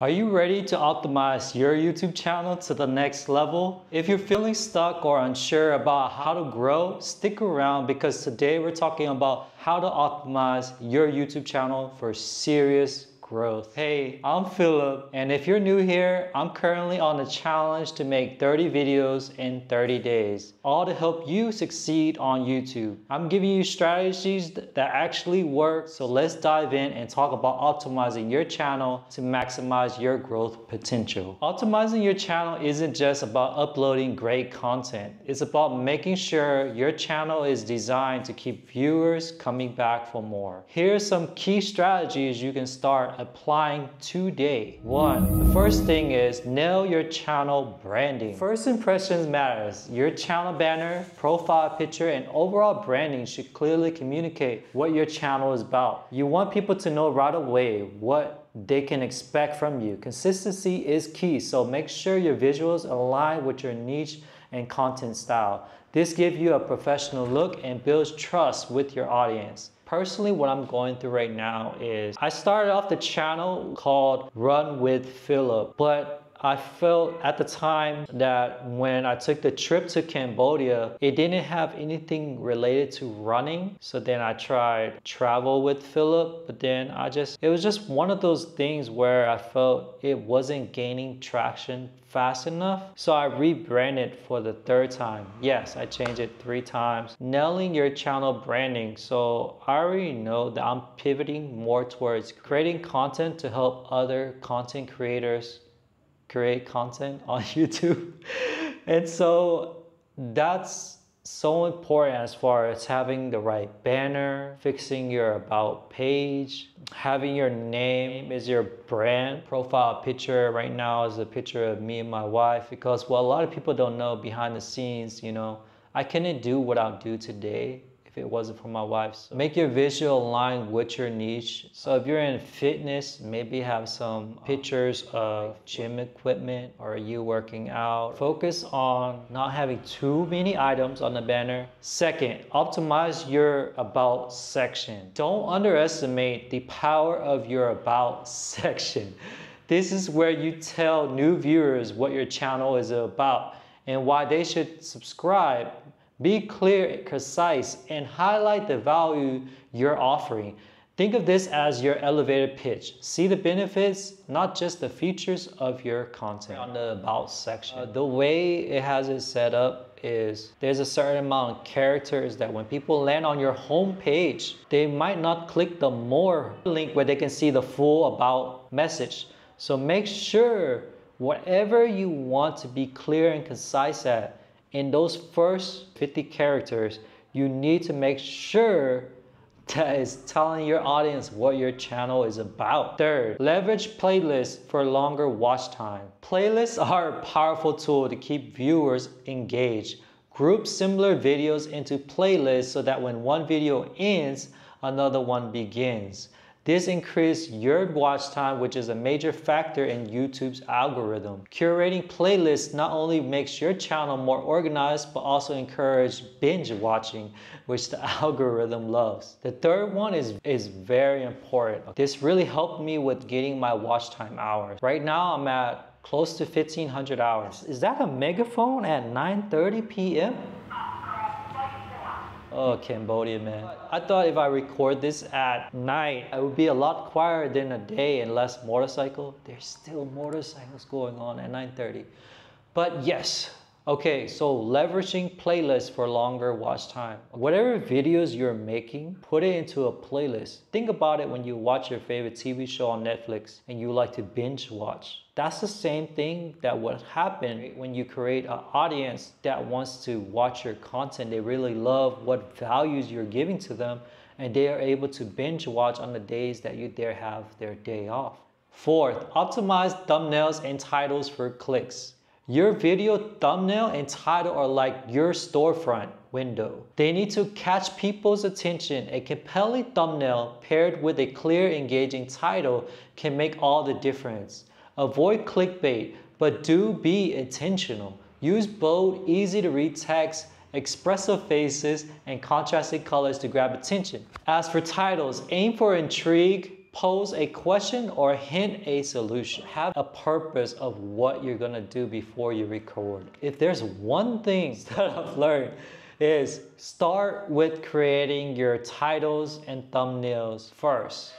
Are you ready to optimize your YouTube channel to the next level? If you're feeling stuck or unsure about how to grow, stick around because today we're talking about how to optimize your YouTube channel for serious growth. Hey, I'm Philip, and if you're new here, I'm currently on a challenge to make 30 videos in 30 days, all to help you succeed on YouTube. I'm giving you strategies that actually work, so let's dive in and talk about optimizing your channel to maximize your growth potential. Optimizing your channel isn't just about uploading great content, it's about making sure your channel is designed to keep viewers coming back for more. Here are some key strategies you can start applying today. One, the first thing is nail your channel branding. First impressions matters. Your channel banner, profile picture, and overall branding should clearly communicate what your channel is about. You want people to know right away what they can expect from you. Consistency is key, so make sure your visuals align with your niche and content style. This gives you a professional look and builds trust with your audience. Personally, what I'm going through right now is I started off the channel called Run with Philip, but I felt at the time that when I took the trip to Cambodia, it didn't have anything related to running. So then I tried travel with Philip, but then I just, it was just one of those things where I felt it wasn't gaining traction fast enough. So I rebranded for the third time. Yes, I changed it three times. Nailing your channel branding. So I already know that I'm pivoting more towards creating content to help other content creators create content on YouTube. and so that's so important as far as having the right banner, fixing your about page, having your name is your brand. Profile picture right now is a picture of me and my wife because what a lot of people don't know behind the scenes, you know, I couldn't do what I do today it wasn't for my wife. So make your visual align with your niche. So if you're in fitness, maybe have some uh, pictures of gym equipment or you working out. Focus on not having too many items on the banner. Second, optimize your about section. Don't underestimate the power of your about section. This is where you tell new viewers what your channel is about and why they should subscribe be clear, concise, and highlight the value you're offering. Think of this as your elevator pitch. See the benefits, not just the features of your content. On the about section, uh, the way it has it set up is there's a certain amount of characters that when people land on your home page, they might not click the more link where they can see the full about message. So make sure whatever you want to be clear and concise at, in those first 50 characters, you need to make sure that is telling your audience what your channel is about. Third, leverage playlists for longer watch time. Playlists are a powerful tool to keep viewers engaged. Group similar videos into playlists so that when one video ends, another one begins. This increases your watch time, which is a major factor in YouTube's algorithm. Curating playlists not only makes your channel more organized, but also encourage binge watching, which the algorithm loves. The third one is, is very important. This really helped me with getting my watch time hours. Right now I'm at close to 1500 hours. Is that a megaphone at 9.30 p.m.? Oh, Cambodia, man. I thought if I record this at night, it would be a lot quieter than a day and less motorcycle. There's still motorcycles going on at 9.30. But yes, Okay, so leveraging playlists for longer watch time. Whatever videos you're making, put it into a playlist. Think about it when you watch your favorite TV show on Netflix and you like to binge watch. That's the same thing that would happen when you create an audience that wants to watch your content. They really love what values you're giving to them and they are able to binge watch on the days that you dare have their day off. Fourth, optimize thumbnails and titles for clicks. Your video thumbnail and title are like your storefront window. They need to catch people's attention. A compelling thumbnail paired with a clear, engaging title can make all the difference. Avoid clickbait, but do be intentional. Use bold, easy to read text, expressive faces, and contrasting colors to grab attention. As for titles, aim for intrigue, pose a question or hint a solution. Have a purpose of what you're gonna do before you record. If there's one thing that I've learned is start with creating your titles and thumbnails first.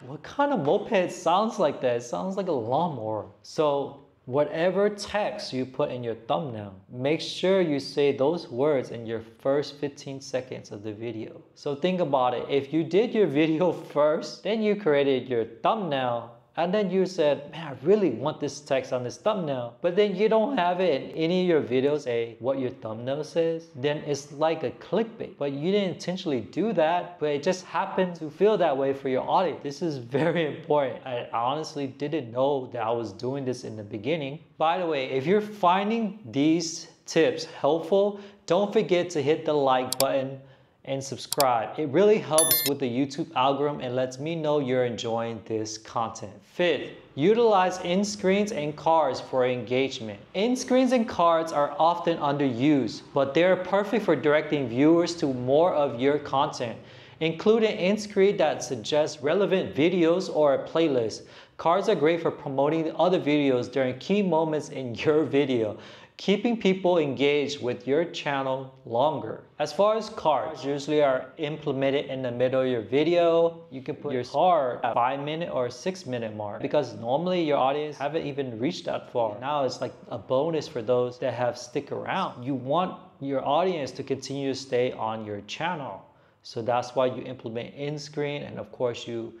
What kind of moped sounds like that? It sounds like a lawnmower. So whatever text you put in your thumbnail, make sure you say those words in your first 15 seconds of the video. So think about it. If you did your video first, then you created your thumbnail, and then you said, man, I really want this text on this thumbnail, but then you don't have it in any of your videos say what your thumbnail says, then it's like a clickbait. But you didn't intentionally do that, but it just happened to feel that way for your audience. This is very important. I honestly didn't know that I was doing this in the beginning. By the way, if you're finding these tips helpful, don't forget to hit the like button and subscribe. It really helps with the YouTube algorithm and lets me know you're enjoying this content. Fifth, utilize end screens and cards for engagement. End screens and cards are often underused, but they're perfect for directing viewers to more of your content. Include an end screen that suggests relevant videos or a playlist. Cards are great for promoting other videos during key moments in your video keeping people engaged with your channel longer. As far as cards, usually are implemented in the middle of your video. You can put your card at 5 minute or 6 minute mark because normally your audience haven't even reached that far. Now it's like a bonus for those that have stick around. You want your audience to continue to stay on your channel. So that's why you implement end screen and of course you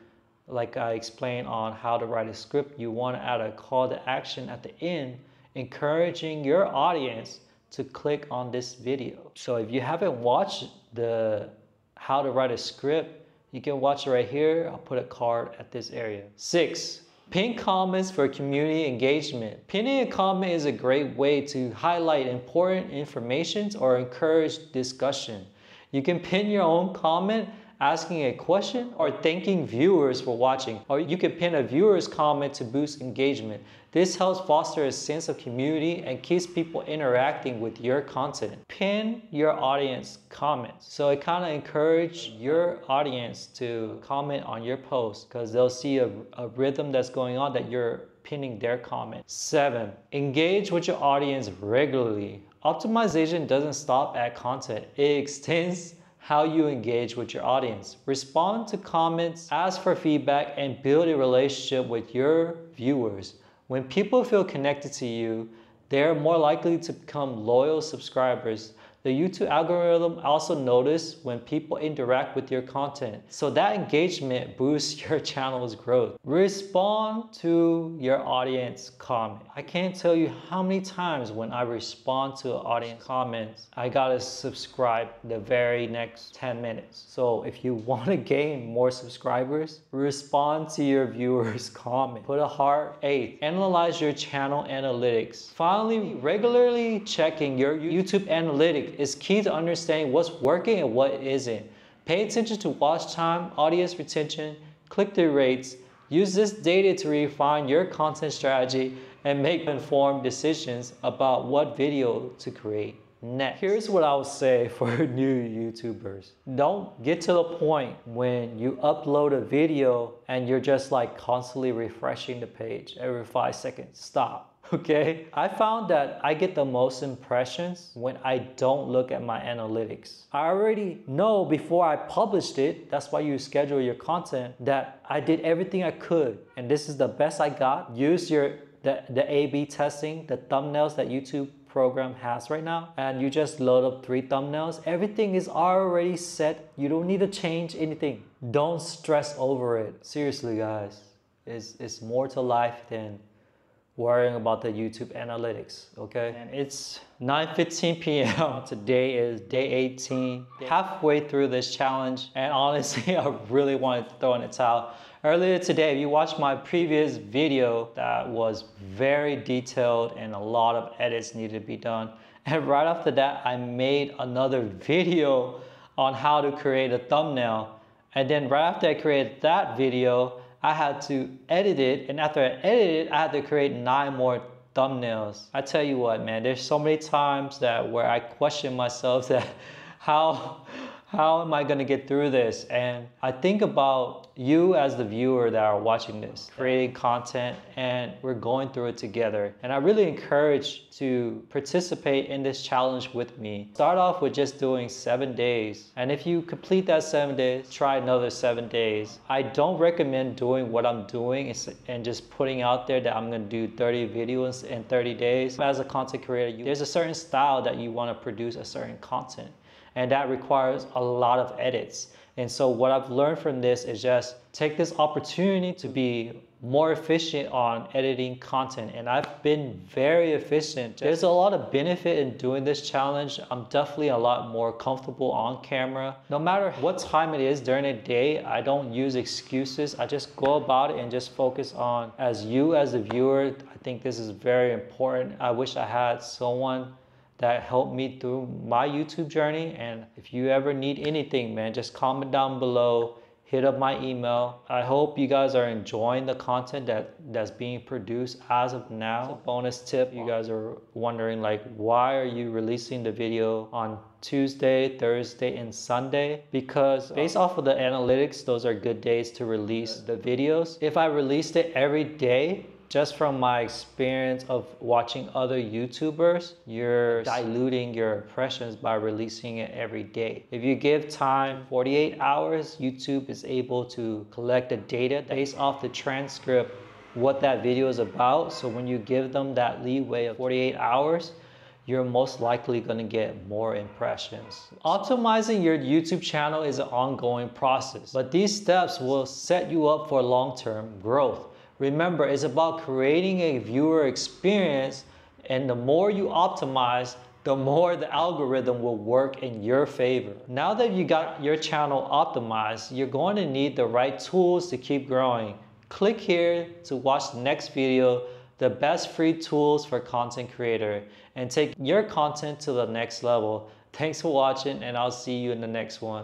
like I explained on how to write a script, you want to add a call to action at the end encouraging your audience to click on this video. So if you haven't watched the how to write a script, you can watch it right here. I'll put a card at this area. Six, pin comments for community engagement. Pinning a comment is a great way to highlight important information or encourage discussion. You can pin your own comment asking a question or thanking viewers for watching. Or you can pin a viewer's comment to boost engagement. This helps foster a sense of community and keeps people interacting with your content. Pin your audience comments. So it kind of encourage your audience to comment on your post because they'll see a, a rhythm that's going on that you're pinning their comment. Seven, engage with your audience regularly. Optimization doesn't stop at content. It extends how you engage with your audience. Respond to comments, ask for feedback, and build a relationship with your viewers. When people feel connected to you, they're more likely to become loyal subscribers the YouTube algorithm also notice when people interact with your content. So that engagement boosts your channel's growth. Respond to your audience comment. I can't tell you how many times when I respond to audience comments, I gotta subscribe the very next 10 minutes. So if you wanna gain more subscribers, respond to your viewers' comment. Put a heart. Eight, analyze your channel analytics. Finally, regularly checking your YouTube analytics is key to understanding what's working and what isn't. Pay attention to watch time, audience retention, click-through rates. Use this data to refine your content strategy and make informed decisions about what video to create next. Here's what I would say for new YouTubers. Don't get to the point when you upload a video and you're just like constantly refreshing the page every five seconds. Stop okay? I found that I get the most impressions when I don't look at my analytics. I already know before I published it, that's why you schedule your content, that I did everything I could and this is the best I got. Use your the, the A-B testing, the thumbnails that YouTube program has right now and you just load up three thumbnails everything is already set you don't need to change anything don't stress over it seriously guys it's, it's more to life than worrying about the YouTube analytics, okay? And it's 9.15 p.m. Today is day 18, halfway through this challenge. And honestly, I really wanted to throw in a towel. Earlier today, if you watched my previous video that was very detailed and a lot of edits needed to be done. And right after that, I made another video on how to create a thumbnail. And then right after I created that video, I had to edit it. And after I edited it, I had to create nine more thumbnails. I tell you what, man, there's so many times that where I question myself that how how am I going to get through this? And I think about you as the viewer that are watching this, creating content, and we're going through it together. And I really encourage to participate in this challenge with me. Start off with just doing seven days. And if you complete that seven days, try another seven days. I don't recommend doing what I'm doing and just putting out there that I'm going to do 30 videos in 30 days. As a content creator, there's a certain style that you want to produce a certain content and that requires a lot of edits. And so what I've learned from this is just take this opportunity to be more efficient on editing content and I've been very efficient. There's a lot of benefit in doing this challenge. I'm definitely a lot more comfortable on camera. No matter what time it is during the day, I don't use excuses. I just go about it and just focus on as you as a viewer. I think this is very important. I wish I had someone that helped me through my YouTube journey. And if you ever need anything, man, just comment down below, hit up my email. I hope you guys are enjoying the content that that's being produced as of now. bonus tip, you guys are wondering like, why are you releasing the video on Tuesday, Thursday, and Sunday? Because based off of the analytics, those are good days to release the videos. If I released it every day, just from my experience of watching other YouTubers, you're diluting your impressions by releasing it every day. If you give time 48 hours, YouTube is able to collect the data based off the transcript what that video is about. So when you give them that leeway of 48 hours, you're most likely going to get more impressions. Optimizing your YouTube channel is an ongoing process, but these steps will set you up for long-term growth. Remember, it's about creating a viewer experience and the more you optimize, the more the algorithm will work in your favor. Now that you got your channel optimized, you're going to need the right tools to keep growing. Click here to watch the next video, the best free tools for content creator, and take your content to the next level. Thanks for watching and I'll see you in the next one.